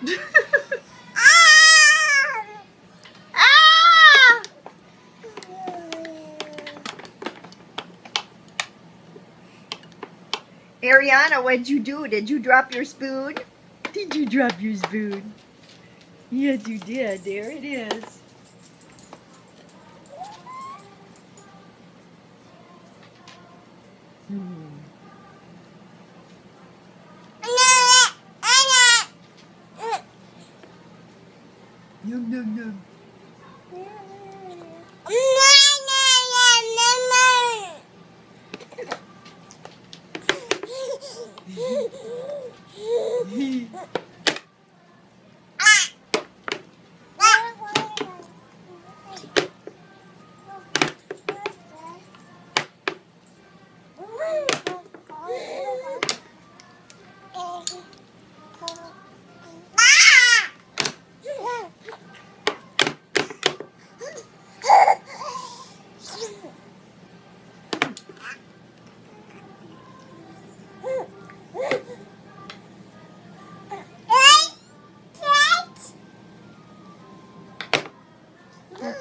Aeryanna, what'd you do? Did you drop your spoon? Did you drop your spoon? Yes, you did. There it is. Hmm. nhâm nhâm nhâm Hee. Yeah.